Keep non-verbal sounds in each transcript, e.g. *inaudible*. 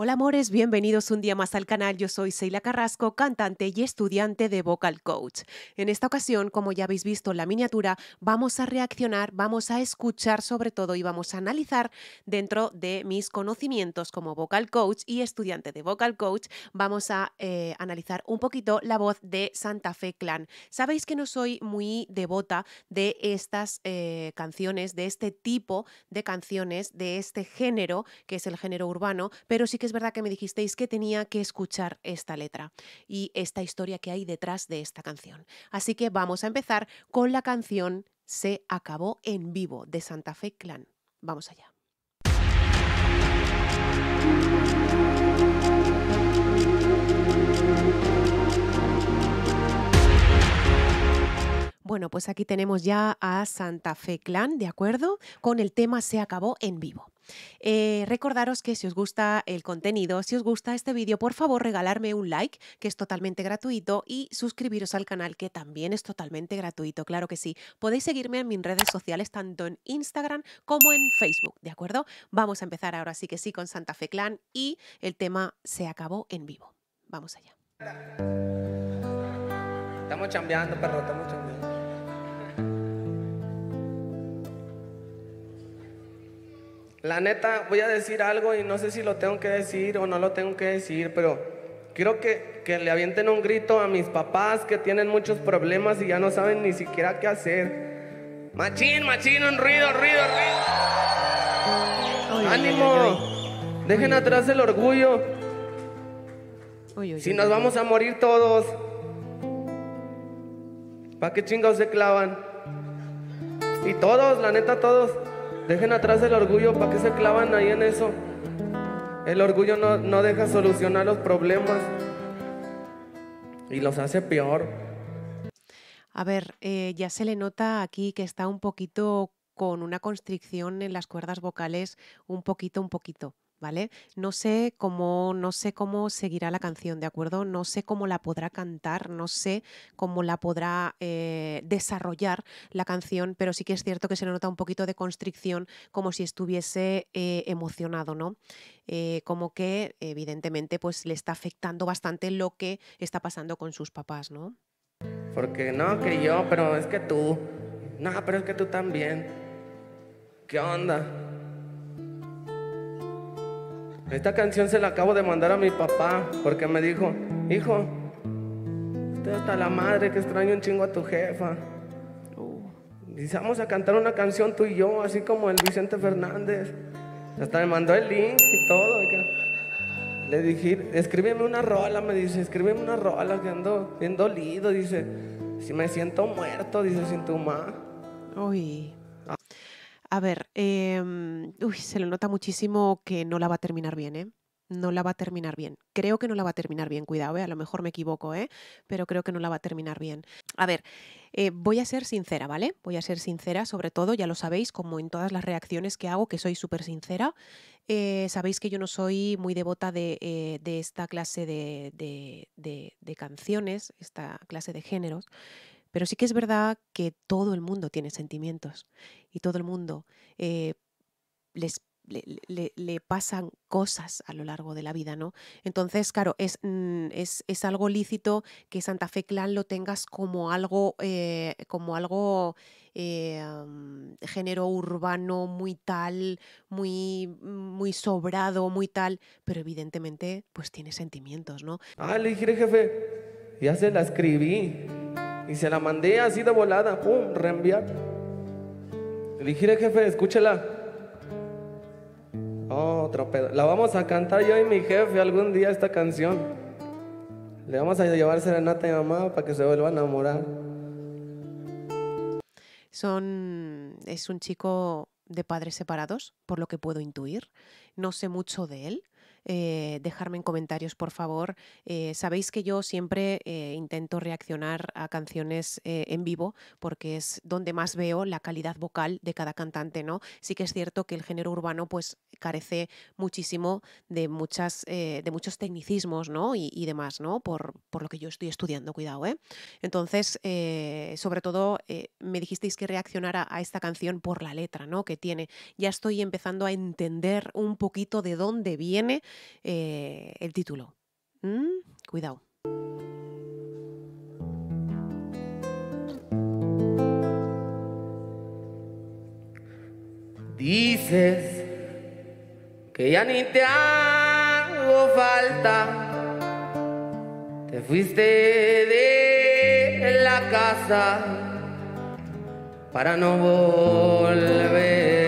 Hola amores, bienvenidos un día más al canal. Yo soy Seila Carrasco, cantante y estudiante de Vocal Coach. En esta ocasión, como ya habéis visto en la miniatura, vamos a reaccionar, vamos a escuchar sobre todo y vamos a analizar dentro de mis conocimientos como Vocal Coach y estudiante de Vocal Coach, vamos a eh, analizar un poquito la voz de Santa Fe Clan. Sabéis que no soy muy devota de estas eh, canciones, de este tipo de canciones, de este género, que es el género urbano, pero sí que es verdad que me dijisteis que tenía que escuchar esta letra y esta historia que hay detrás de esta canción. Así que vamos a empezar con la canción Se acabó en vivo de Santa Fe Clan. Vamos allá. Bueno, pues aquí tenemos ya a Santa Fe Clan, ¿de acuerdo? Con el tema Se acabó en vivo. Eh, recordaros que si os gusta el contenido, si os gusta este vídeo, por favor regalarme un like, que es totalmente gratuito, y suscribiros al canal, que también es totalmente gratuito, claro que sí. Podéis seguirme en mis redes sociales, tanto en Instagram como en Facebook, ¿de acuerdo? Vamos a empezar ahora sí que sí con Santa Fe Clan y el tema se acabó en vivo. Vamos allá. Estamos chambeando, perro, estamos chambeando. La neta, voy a decir algo y no sé si lo tengo que decir o no lo tengo que decir, pero quiero que, que le avienten un grito a mis papás que tienen muchos problemas y ya no saben ni siquiera qué hacer. Machín, machín, un ruido, ruido, ruido. ¡Ánimo! Dejen atrás el orgullo. Si nos vamos a morir todos, ¿para qué chingados se clavan? Y todos, la neta, todos, dejen atrás el orgullo, ¿para qué se clavan ahí en eso? El orgullo no, no deja solucionar los problemas y los hace peor. A ver, eh, ya se le nota aquí que está un poquito con una constricción en las cuerdas vocales, un poquito, un poquito, ¿vale? No sé cómo, no sé cómo seguirá la canción, ¿de acuerdo? No sé cómo la podrá cantar, no sé cómo la podrá eh, desarrollar la canción, pero sí que es cierto que se le nota un poquito de constricción, como si estuviese eh, emocionado, ¿no? Eh, como que evidentemente pues le está afectando bastante lo que está pasando con sus papás, ¿no? Porque no, que yo, pero es que tú. No, pero es que tú también. ¿Qué onda? Esta canción se la acabo de mandar a mi papá porque me dijo, hijo, usted está la madre que extraño un chingo a tu jefa. Dice, vamos a cantar una canción tú y yo, así como el Vicente Fernández. Hasta me mandó el link y todo. y Le dije, escríbeme una rola, me dice, escríbeme una rola que ando bien dolido, dice, si me siento muerto, dice, sin tu ma. Uy. A ver, em, uy, se le nota muchísimo que no la va a terminar bien, ¿eh? No la va a terminar bien. Creo que no la va a terminar bien, cuidado, ¿eh? A lo mejor me equivoco, ¿eh? Pero creo que no la va a terminar bien. A ver, eh, voy a ser sincera, ¿vale? Voy a ser sincera, sobre todo, ya lo sabéis, como en todas las reacciones que hago, que soy súper sincera. Eh, sabéis que yo no soy muy devota de, eh, de esta clase de, de- de- de canciones, esta clase de géneros, pero sí que es verdad que todo el mundo tiene sentimientos y todo el mundo eh, les, le, pasan cosas a lo largo de la vida, ¿no? Entonces, claro, es, mm, es, es algo lícito que Santa Fe Clan lo tengas como algo, eh, como algo eh, am, género urbano muy tal, muy, muy sobrado, muy tal, pero evidentemente pues tiene sentimientos, ¿no? Ah, le dije, jefe, ya se la escribí. Y se la mandé así de volada, pum, reenviar. Le dije, jefe, escúchela. Otro pedo. La vamos a cantar yo y mi jefe algún día esta canción. Le vamos a llevar serenata a mi mamá para que se vuelva a enamorar. Son, es un chico de padres separados, por lo que puedo intuir. No sé mucho de él. Eh, dejarme en comentarios, por favor. Eh, Sabéis que yo siempre eh, intento reaccionar a canciones en vivo porque es donde más veo la calidad vocal de cada cantante, ¿no? Sí que es cierto que el género urbano pues carece muchísimo de muchas de muchos tecnicismos, ¿no? Y, y demás, ¿no? Por, por lo que yo estoy estudiando, cuidado, ¿eh? Entonces, sobre todo, me dijisteis que reaccionara a esta canción por la letra, ¿no? Que tiene. Ya estoy empezando a entender un poquito de dónde viene eh, el título. ¿Mm? Cuidado. Dices que ya ni te hago falta. Te fuiste de la casa para no volver.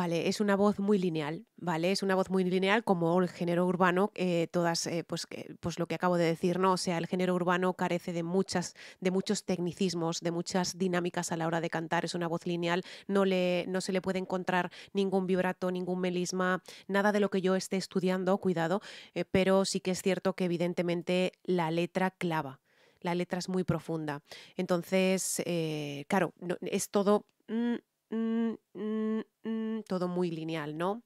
Vale, es una voz muy lineal, ¿vale? Es una voz muy lineal como el género urbano, eh, todas, eh, pues, pues lo que acabo de decir, ¿no? O sea, el género urbano carece de muchas, de muchos tecnicismos, de muchas dinámicas a la hora de cantar. Es una voz lineal, no, le, no se le puede encontrar ningún vibrato, ningún melisma, nada de lo que yo esté estudiando, cuidado, eh, pero sí que es cierto que evidentemente la letra clava. La letra es muy profunda. Entonces, claro, es todo. Mm, mm, mm, todo muy lineal, ¿no?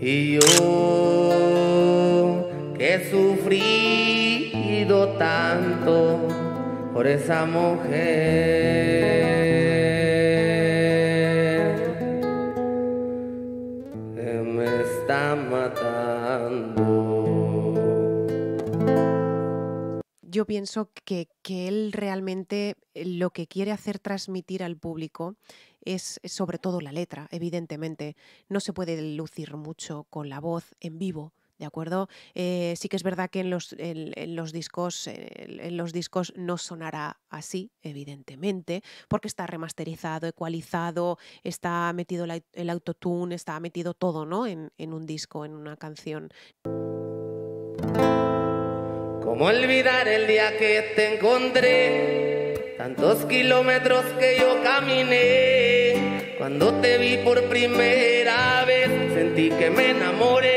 Y yo que he sufrido tanto por esa mujer Yo pienso que, que él realmente lo que quiere hacer transmitir al público es sobre todo la letra, evidentemente. No se puede lucir mucho con la voz en vivo. ¿De acuerdo? Eh, sí que es verdad que en los, en, los discos, en los discos no sonará así, evidentemente, porque está remasterizado, ecualizado, está metido el autotune, está metido todo, ¿no? En un disco, en una canción. ¿Cómo olvidar el día que te encontré? Tantos kilómetros que yo caminé. Cuando te vi por primera vez, sentí que me enamoré.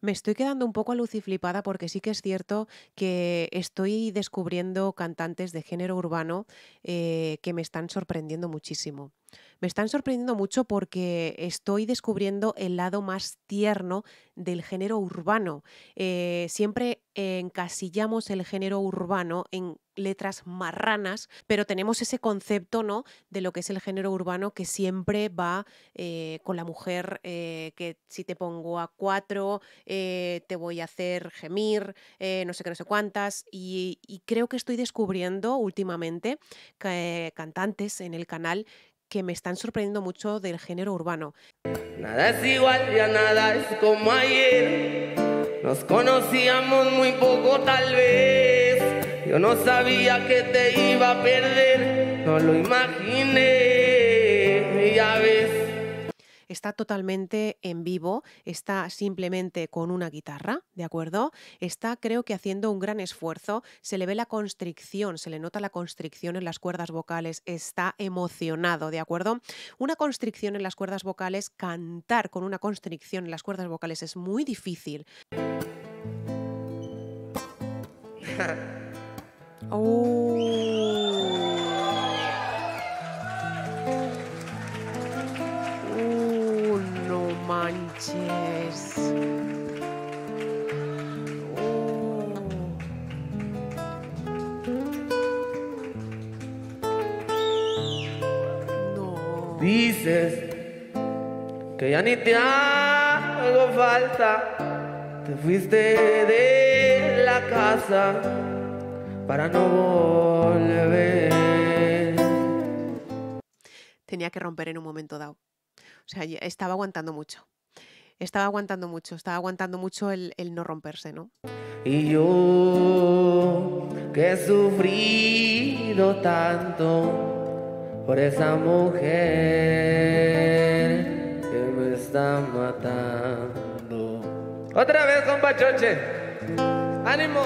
Me estoy quedando un poco aluciflipada porque sí que es cierto que estoy descubriendo cantantes de género urbano eh, que me están sorprendiendo muchísimo. Me están sorprendiendo mucho porque estoy descubriendo el lado más tierno del género urbano. Eh, siempre encasillamos el género urbano en letras marranas, pero tenemos ese concepto ¿no? de lo que es el género urbano que siempre va eh, con la mujer, eh, que si te pongo a cuatro, te voy a hacer gemir, no sé qué, no sé cuántas, y, y creo que estoy descubriendo últimamente cantantes en el canal que me están sorprendiendo mucho del género urbano. Nada es igual, ya nada es como ayer. Nos conocíamos muy poco tal vez. Yo no sabía que te iba a perder, no lo imaginé. Ya ves está totalmente en vivo, está simplemente con una guitarra, ¿de acuerdo? Está creo que haciendo un gran esfuerzo, se le ve la constricción, se le nota la constricción en las cuerdas vocales, está emocionado, ¿de acuerdo? Una constricción en las cuerdas vocales, cantar con una constricción en las cuerdas vocales es muy difícil. *laughs* oh. Oh. No. Dices que ya ni te hago falta. Te fuiste de la casa para no volver. Tenía que romper en un momento dado. O sea, estaba aguantando mucho. Estaba aguantando mucho, estaba aguantando mucho el, no romperse, ¿no? Y yo que he sufrido tanto por esa mujer que me está matando. Otra vez, compa Choche. ¡Ánimo!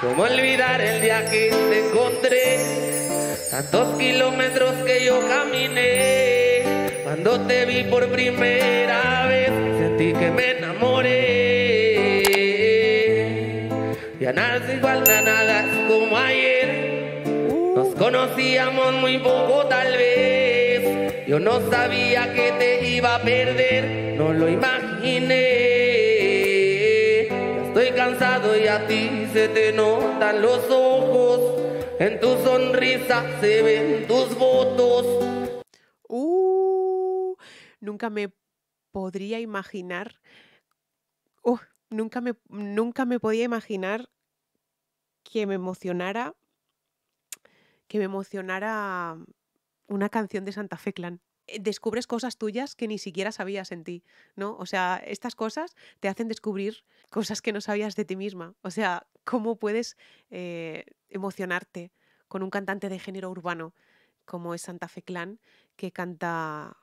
¿Cómo olvidar el día que te encontré? Tantos kilómetros que yo caminé, cuando te vi por primera vez, sentí que me enamoré. Ya nada igual, nada es como ayer. Nos conocíamos muy poco tal vez. Yo no sabía que te iba a perder, no lo imaginé. estoy cansado y a ti se te notan los ojos En tu sonrisa se ven tus votos. Nunca me podría imaginar. Uh, nunca me, nunca me podía imaginar que me emocionara. Que me emocionara una canción de Santa Fe Clan. Eh, descubres cosas tuyas que ni siquiera sabías en ti, ¿no? O sea, estas cosas te hacen descubrir cosas que no sabías de ti misma. O sea, ¿cómo puedes eh, emocionarte con un cantante de género urbano como es Santa Fe Clan, que canta,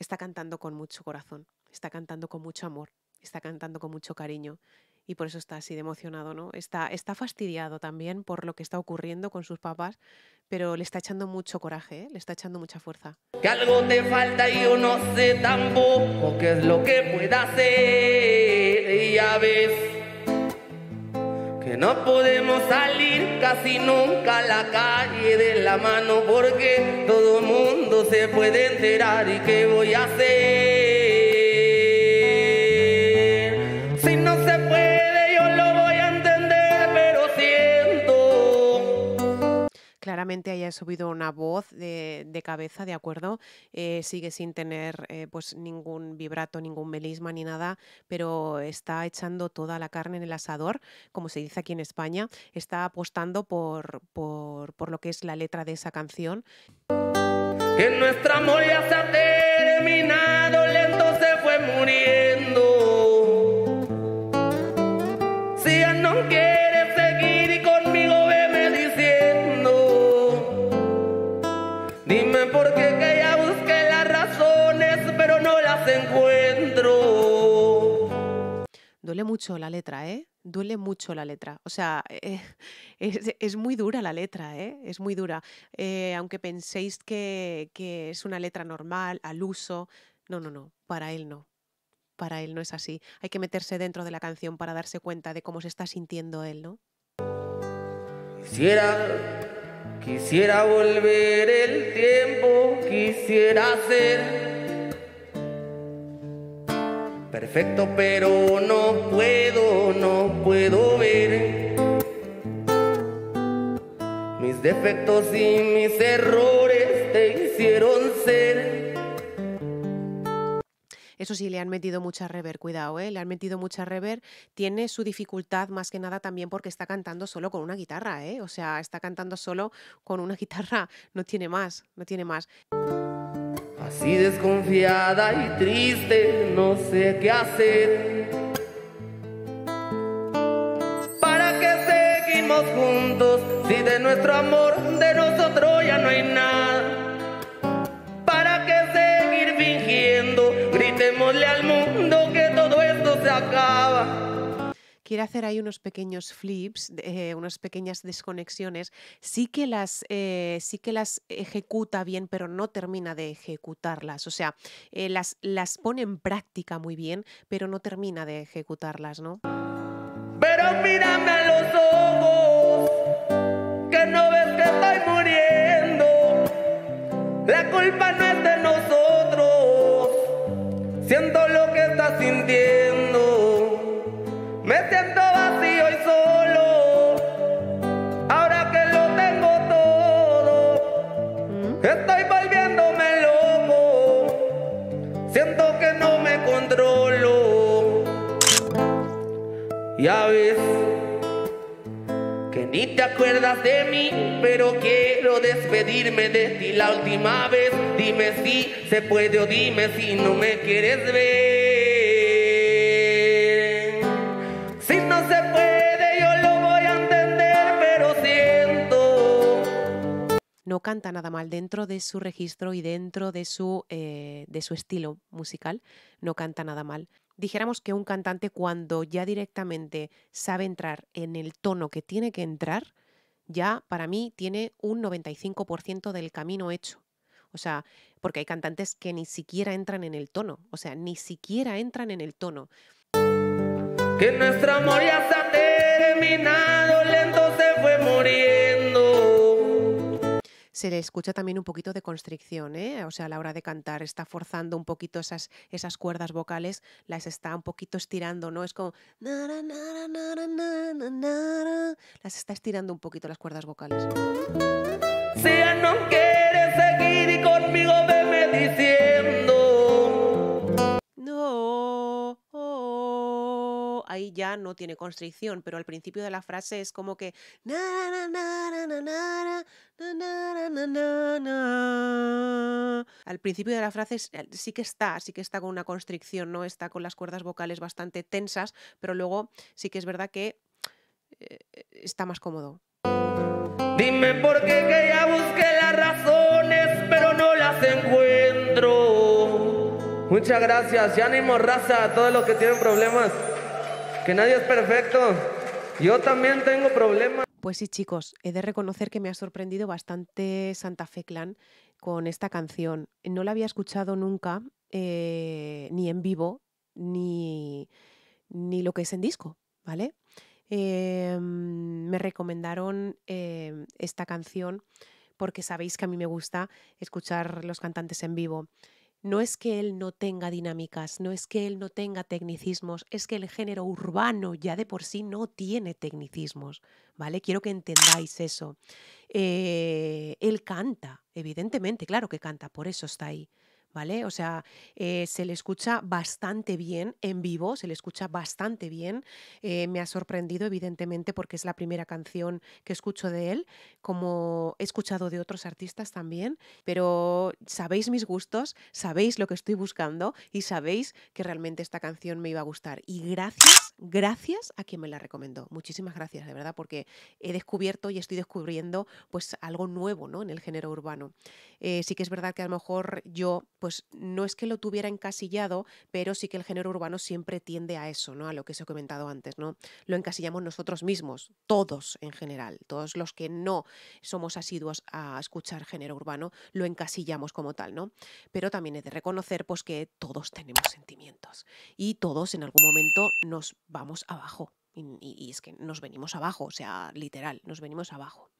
está cantando con mucho corazón, está cantando con mucho amor, está cantando con mucho cariño y por eso está así de emocionado, ¿no? Está, está fastidiado también por lo que está ocurriendo con sus papás, pero le está echando mucho coraje, ¿eh? le está echando mucha fuerza. Que algo te falta y yo no sé tampoco qué es lo que pueda hacer, y ya ves que no podemos salir casi nunca a la calle de la mano porque todo el mundo se puede enterar y qué voy a hacer. Claramente haya subido una voz de, cabeza, ¿de acuerdo? Eh, sigue sin tener eh, pues ningún vibrato, ningún melisma ni nada, pero está echando toda la carne en el asador, como se dice aquí en España, está apostando por, por, lo que es la letra de esa canción. Se ha terminado, lento se fue muriendo. Dime por qué que ya busqué las razones, pero no las encuentro. Duele mucho la letra, ¿eh? Duele mucho la letra. O sea, eh, *laughs* es, muy dura la letra, ¿eh? Es muy dura. Eh, aunque penséis que, que es una letra normal, al uso, no, no, no, para él no. Para él no es así. Hay que meterse dentro de la canción para darse cuenta de cómo se está sintiendo él, ¿no? Quisiera Quisiera volver el tiempo, quisiera ser perfecto, pero no puedo, no puedo ver mis defectos y mis errores te hicieron ser eso sí, le han metido mucha rever, cuidado, ¿eh? le han metido mucha rever. Tiene su dificultad más que nada también porque está cantando solo con una guitarra, ¿eh? o sea, está cantando solo con una *laughs* guitarra, no tiene más, no tiene más. Así desconfiada y triste, no sé qué hacer. ¿Para qué seguimos juntos si de nuestro amor, de nosotros ya no hay nada? Gritémosle al mundo que todo esto se acaba. Quiere hacer ahí unos pequeños flips, eh, unas pequeñas desconexiones. Sí que, las, eh, sí que las ejecuta bien, pero no termina de ejecutarlas. O sea, eh, las, las pone en práctica muy bien, pero no termina de ejecutarlas, ¿no? Pero mírame a los ojos, quiero despedirme de ti la última vez. Dime si se puede o dime si no me quieres ver. Si no se puede, yo lo voy a entender, pero siento. No canta nada mal dentro de su registro y dentro de su, eh, de su estilo musical. No canta nada mal dijéramos que un cantante cuando ya directamente sabe entrar en el tono que tiene que entrar, ya para mí tiene un 95% del camino hecho. O sea, porque hay cantantes que ni siquiera entran en el tono, o sea, ni siquiera entran en el tono. Que nuestro amor ya ha terminado, lento se le escucha también un poquito de constricción, ¿eh? O sea, a la hora de cantar está forzando un poquito esas, esas cuerdas vocales, las está un poquito estirando, ¿no? Es como... Las está estirando un poquito las cuerdas vocales. Si no quiere seguir y conmigo veme diciendo. No ahí ya no tiene constricción, pero al principio de la frase es como que... Al principio de la frase sí que está, sí que está con una constricción, ¿no? Está con las cuerdas vocales bastante tensas, pero luego sí que es verdad que está más cómodo. Dime por qué que ya busqué las razones, pero no las encuentro. Muchas gracias y ánimo, raza, a todos los que tienen problemas. Que nadie es perfecto. Yo también tengo problemas. Pues sí, chicos, he de reconocer que me ha sorprendido bastante Santa Fe Clan con esta canción. No la había escuchado nunca, eh, ni en vivo, ni, ni lo que es en disco, ¿vale? Eh, me recomendaron eh, esta canción porque sabéis que a mí me gusta escuchar los cantantes en vivo. No es que él no tenga dinámicas, no es que él no tenga tecnicismos, es que el género urbano ya de por sí no tiene tecnicismos, ¿vale? Quiero que entendáis eso. Eh, él canta, evidentemente, claro que canta, por eso está ahí. ¿Vale? O sea, eh, se le escucha bastante bien en vivo, se le escucha bastante bien. Eh, me ha sorprendido, evidentemente, porque es la primera canción que escucho de él, como he escuchado de otros artistas también, pero sabéis mis gustos, sabéis lo que estoy buscando y sabéis que realmente esta canción me iba a gustar. Y gracias, gracias a quien me la recomendó. Muchísimas gracias, de verdad, porque he descubierto y estoy descubriendo pues algo nuevo ¿no? en el género urbano. Eh, sí que es verdad que a lo mejor yo, pues no es que lo tuviera encasillado, pero sí que el género urbano siempre tiende a eso, ¿no? A lo que os he comentado antes, ¿no? Lo encasillamos nosotros mismos, todos en general, todos los que no somos asiduos a escuchar género urbano, lo encasillamos como tal, ¿no? Pero también he de reconocer pues que todos tenemos sentimientos y todos en algún momento nos vamos abajo. Y, es que nos venimos abajo, o sea, literal, nos venimos abajo.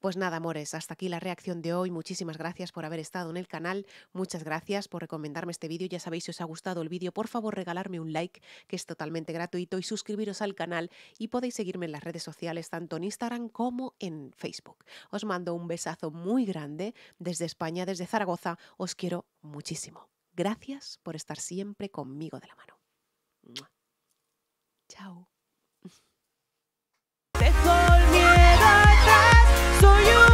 Pues nada, amores, hasta aquí la reacción de hoy. Muchísimas gracias por haber estado en el canal. Muchas gracias por recomendarme este vídeo. Ya sabéis, si os ha gustado el vídeo, por favor regalarme un like, que es totalmente gratuito, y suscribiros al canal. Y podéis seguirme en las redes sociales, tanto en Instagram como en Facebook. Os mando un besazo muy grande desde España, desde Zaragoza. Os quiero muchísimo. Gracias por estar siempre conmigo de la mano. Chao. Soy un...